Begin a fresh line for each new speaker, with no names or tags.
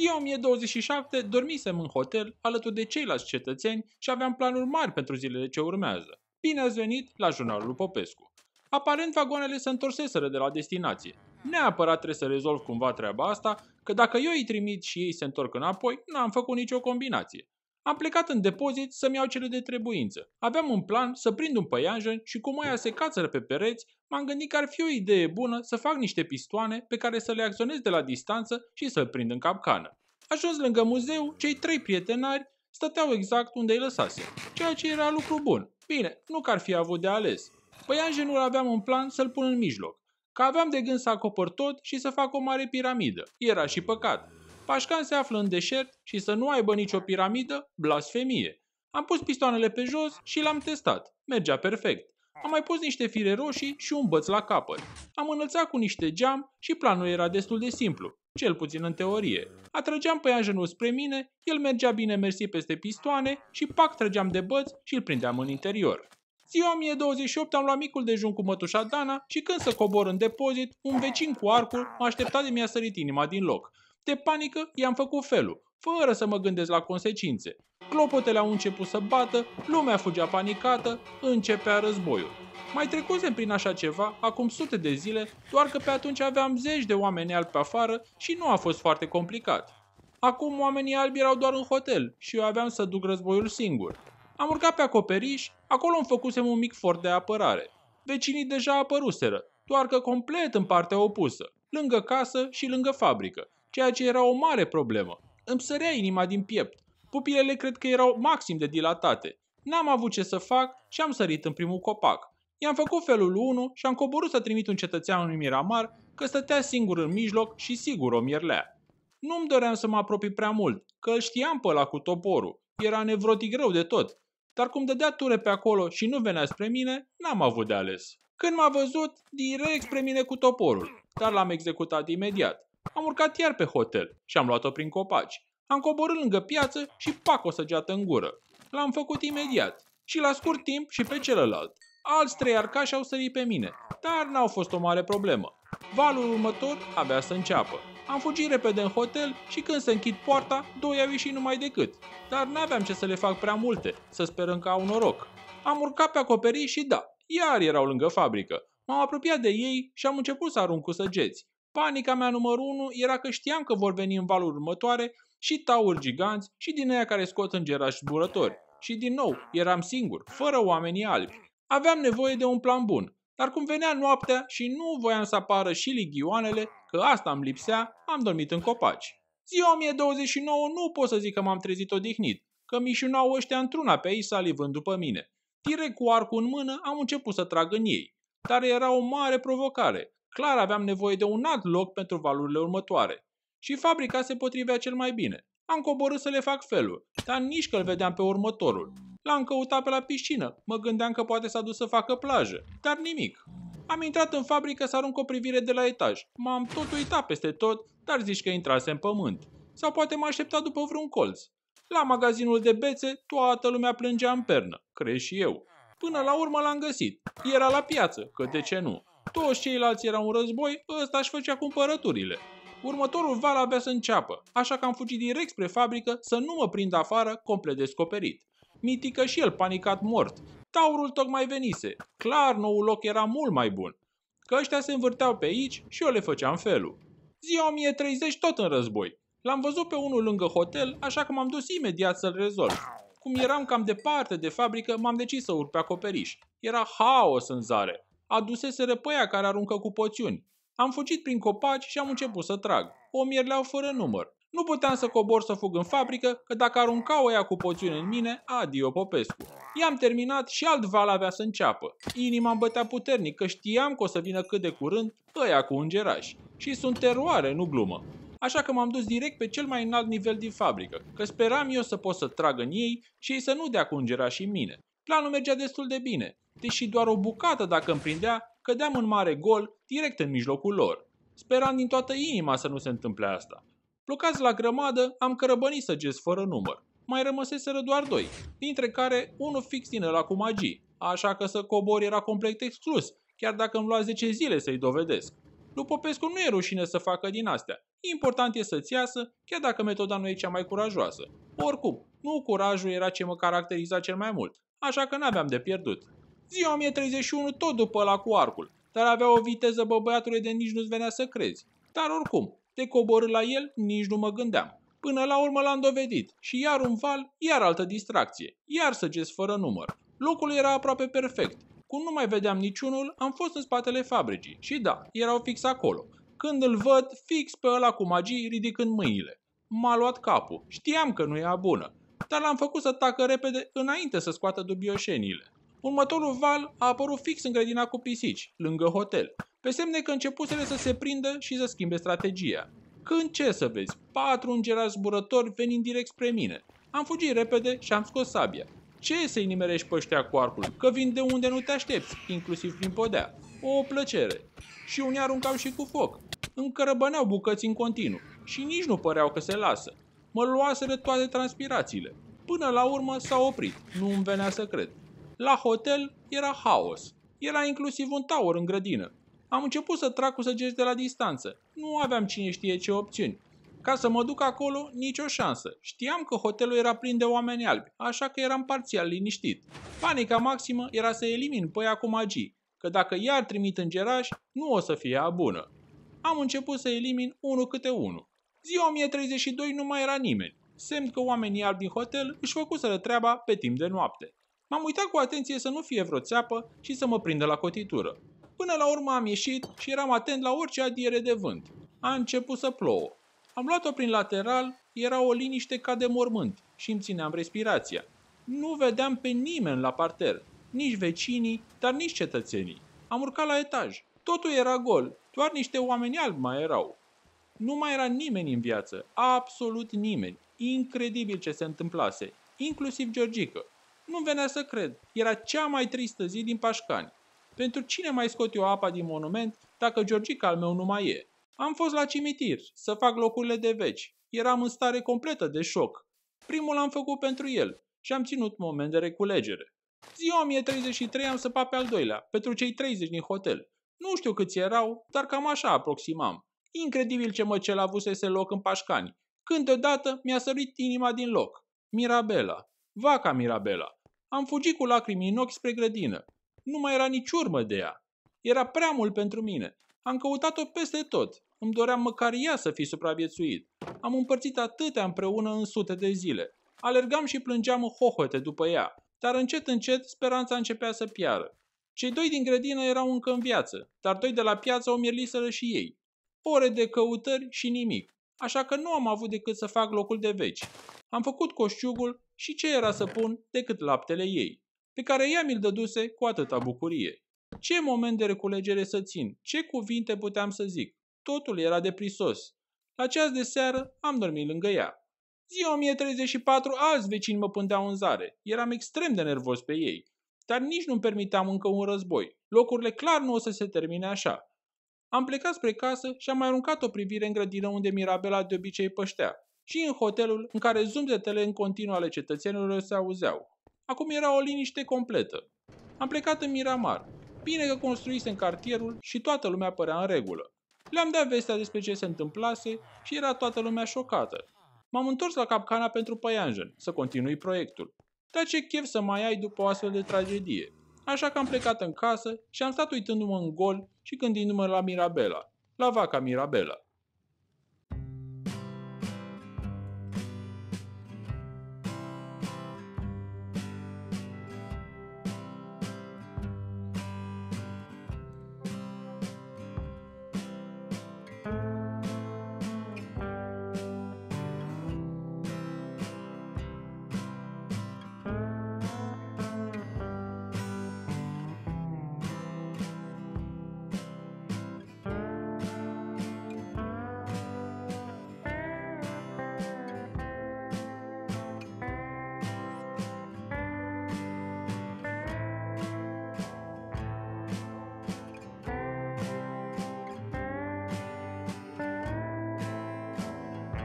Ziua 1027 dormisem în hotel alături de ceilalți cetățeni și aveam planuri mari pentru zilele ce urmează. Bine ați venit la jurnalul lui Popescu. Aparent vagoanele se întorseseră de la destinație. Neapărat trebuie să rezolv cumva treaba asta, că dacă eu îi trimit și ei se întorc înapoi, n-am făcut nicio combinație. Am plecat în depozit să-mi iau cele de trebuință. Aveam un plan să prind un păianjen și cum aia se cațără pe pereți, m-am gândit că ar fi o idee bună să fac niște pistoane pe care să le acționez de la distanță și să-l prind în capcană. Ajuns lângă muzeu, cei trei prietenari stăteau exact unde îi lăsase, ceea ce era lucru bun. Bine, nu că ar fi avut de ales. Păianjenul aveam un plan să-l pun în mijloc, că aveam de gând să acopăr tot și să fac o mare piramidă. Era și păcat. Pașcan se află în deșert și să nu aibă nicio piramidă, blasfemie. Am pus pistoanele pe jos și l-am testat. Mergea perfect. Am mai pus niște fire roșii și un băț la capăt. Am înălțat cu niște geam și planul era destul de simplu, cel puțin în teorie. Atrăgeam păianjenul spre mine, el mergea bine mersi peste pistoane și pac trăgeam de băț și îl prindeam în interior. Ziua 1028 am luat micul dejun cu mătușa Dana și când să cobor în depozit, un vecin cu arcul m-a așteptat de mi-a sărit inima din loc. De panică i-am făcut felul, fără să mă gândesc la consecințe. Clopotele au început să bată, lumea fugea panicată, începea războiul. Mai trecusem prin așa ceva, acum sute de zile, doar că pe atunci aveam zeci de oameni albi pe afară și nu a fost foarte complicat. Acum oamenii albi erau doar în hotel și eu aveam să duc războiul singur. Am urcat pe acoperiș, acolo îmi făcusem un mic fort de apărare. Vecinii deja apăruseră, doar că complet în partea opusă, lângă casă și lângă fabrică, ceea ce era o mare problemă. Îmi sărea inima din piept. Pupilele cred că erau maxim de dilatate. N-am avut ce să fac și am sărit în primul copac. I-am făcut felul 1 și am coborât să trimit un cetățean în Miramar că stătea singur în mijloc și sigur o mierlea. Nu-mi doream să mă apropii prea mult, că îl știam pe ăla cu toporul. Era nevrotic rău de tot. Dar cum dădea ture pe acolo și nu venea spre mine, n-am avut de ales. Când m-a văzut, direct spre mine cu toporul, dar l-am executat imediat. Am urcat iar pe hotel și am luat-o prin copaci. Am coborât lângă piață și pac o săgeată în gură. L-am făcut imediat. Și la scurt timp și pe celălalt. Alți trei arcași au sărit pe mine, dar n-au fost o mare problemă. Valul următor avea să înceapă. Am fugit repede în hotel și când se închid poarta, doi au ieșit numai decât. Dar n-aveam ce să le fac prea multe, să sperăm că au noroc. Am urcat pe acoperiș și da, iar erau lângă fabrică. M-am apropiat de ei și am început să arunc cu săgeți. Panica mea numărul 1 era că știam că vor veni în valul următoare și tauri giganți și din aia care scot îngerași zburători. Și din nou, eram singur, fără oamenii albi. Aveam nevoie de un plan bun, dar cum venea noaptea și nu voiam să apară și ligioanele, că asta îmi lipsea, am dormit în copaci. Ziua 1029 nu pot să zic că m-am trezit odihnit, că mișunau ăștia într-una pe ei salivând după mine. Direct cu arcul în mână am început să trag în ei. Dar era o mare provocare. Clar aveam nevoie de un alt loc pentru valurile următoare. Și fabrica se potrivea cel mai bine. Am coborât să le fac felul, dar nici că-l vedeam pe următorul. L-am căutat pe la piscină, mă gândeam că poate s-a dus să facă plajă, dar nimic. Am intrat în fabrică să arunc o privire de la etaj. M-am tot uitat peste tot, dar zici că intrase în pământ. Sau poate m-a așteptat după vreun colț. La magazinul de bețe, toată lumea plângea în pernă, crezi și eu. Până la urmă l-am găsit. Era la piață, că de ce nu? Toți ceilalți erau în război, ăsta își făcea cumpărăturile. Următorul val avea să înceapă, așa că am fugit direct spre fabrică să nu mă prind afară complet descoperit. Mitică și el panicat mort. Taurul tocmai venise. Clar, noul loc era mult mai bun. Că ăștia se învârteau pe aici și eu le făceam felul. Ziua 1030 tot în război. L-am văzut pe unul lângă hotel, așa că m-am dus imediat să-l rezolv. Cum eram cam departe de fabrică, m-am decis să urc pe acoperiș. Era haos în zare. Adusese răpăia care aruncă cu poțiuni. Am fugit prin copaci și am început să trag. O mierleau fără număr. Nu puteam să cobor să fug în fabrică, că dacă aruncau ea cu poțiune în mine, adio Popescu. I-am terminat și alt val avea să înceapă. Inima îmi bătea puternic, că știam că o să vină cât de curând ăia cu îngerași. Și sunt teroare, nu glumă. Așa că m-am dus direct pe cel mai înalt nivel din fabrică, că speram eu să pot să trag în ei și ei să nu dea cu îngerași în mine. Planul mergea destul de bine, deși doar o bucată dacă îmi prindea, cădeam în mare gol, direct în mijlocul lor. Speram din toată inima să nu se întâmple asta. Blocați la grămadă, am cărăbănit săgeți fără număr. Mai rămăseseră doar doi, dintre care unul fix din ăla cu magii, așa că să cobor era complet exclus, chiar dacă îmi lua 10 zile să-i dovedesc. Lui Popescu nu e rușine să facă din astea. Important e să-ți iasă, chiar dacă metoda nu e cea mai curajoasă. Oricum, nu curajul era ce mă caracteriza cel mai mult, așa că n-aveam de pierdut. Ziua 1031 tot după la cu arcul, dar avea o viteză băbăiatule de nici nu-ți venea să crezi. Dar oricum, de coborâ la el, nici nu mă gândeam. Până la urmă l-am dovedit și iar un val, iar altă distracție, iar săgeți fără număr. Locul era aproape perfect. Cum nu mai vedeam niciunul, am fost în spatele fabricii și da, erau fix acolo. Când îl văd, fix pe ăla cu magii ridicând mâinile. M-a luat capul. Știam că nu era bună, dar l-am făcut să tacă repede înainte să scoată dubioșenile. Următorul val a apărut fix în grădina cu pisici, lângă hotel, pe semne că începusele să se prindă și să schimbe strategia. Când ce să vezi? Patru îngerași zburători venind direct spre mine. Am fugit repede și am scos sabia. Ce să-i nimerești pe ăștia cu arcul? Că vin de unde nu te aștepți, inclusiv prin podea. O plăcere. Și unii aruncau și cu foc. Încărăbăneau bucăți în continuu și nici nu păreau că se lasă. Mă luaseră toate transpirațiile. Până la urmă s-a oprit, nu îmi venea să cred. La hotel era haos. Era inclusiv un tower în grădină. Am început să trag cu săgeți de la distanță. Nu aveam cine știe ce opțiuni. Ca să mă duc acolo, nicio șansă. Știam că hotelul era plin de oameni albi, așa că eram parțial liniștit. Panica maximă era să elimin pe ea cu magii, că dacă iar trimit îngerași, nu o să fie a bună. Am început să elimin unul câte unul. Ziua 1032 nu mai era nimeni, semn că oamenii albi din hotel își făcuseră treaba pe timp de noapte. M-am uitat cu atenție să nu fie vreo țeapă și să mă prindă la cotitură. Până la urmă am ieșit și eram atent la orice adiere de vânt. A început să plouă. Am luat-o prin lateral, era o liniște ca de mormânt și îmi țineam respirația. Nu vedeam pe nimeni la parter, nici vecinii, dar nici cetățenii. Am urcat la etaj. Totul era gol, doar niște oameni albi mai erau. Nu mai era nimeni în viață, absolut nimeni. Incredibil ce se întâmplase, inclusiv Georgică. Nu venea să cred, era cea mai tristă zi din Pașcani. Pentru cine mai scot eu apa din monument dacă Georgica al meu nu mai e? Am fost la cimitir să fac locurile de veci. Eram în stare completă de șoc. Primul am făcut pentru el și am ținut moment de reculegere. Ziua 1033 am săpat pe al doilea, pentru cei 30 din hotel. Nu știu câți erau, dar cam așa aproximam. Incredibil ce măcel avusese loc în Pașcani. Când deodată mi-a sărit inima din loc. Mirabela. Vaca Mirabela. Am fugit cu lacrimi în ochi spre grădină. Nu mai era nici urmă de ea. Era prea mult pentru mine. Am căutat-o peste tot. Îmi doream măcar ea să fi supraviețuit. Am împărțit atâtea împreună în sute de zile. Alergam și plângeam în hohote după ea, dar încet încet speranța începea să piară. Cei doi din grădină erau încă în viață, dar doi de la piață o mierliseră și ei. Ore de căutări și nimic, așa că nu am avut decât să fac locul de veci. Am făcut coșciugul și ce era să pun decât laptele ei, pe care ea mi-l dăduse cu atâta bucurie. Ce moment de reculegere să țin, ce cuvinte puteam să zic. Totul era de prisos. La ceas de seară am dormit lângă ea. Ziua 1034 alți vecini mă pândeau în zare. Eram extrem de nervos pe ei. Dar nici nu-mi permiteam încă un război. Locurile clar nu o să se termine așa. Am plecat spre casă și am mai aruncat o privire în grădină unde Mirabela de obicei păștea și în hotelul în care zumzetele în continuu ale cetățenilor se auzeau. Acum era o liniște completă. Am plecat în Miramar. Bine că construisem cartierul și toată lumea părea în regulă. Le-am dat vestea despre ce se întâmplase și era toată lumea șocată. M-am întors la capcana pentru păianjen, să continui proiectul. Dar ce chef să mai ai după o astfel de tragedie? Așa că am plecat în casă și am stat uitându-mă în gol și gândindu-mă la Mirabela, la vaca Mirabela.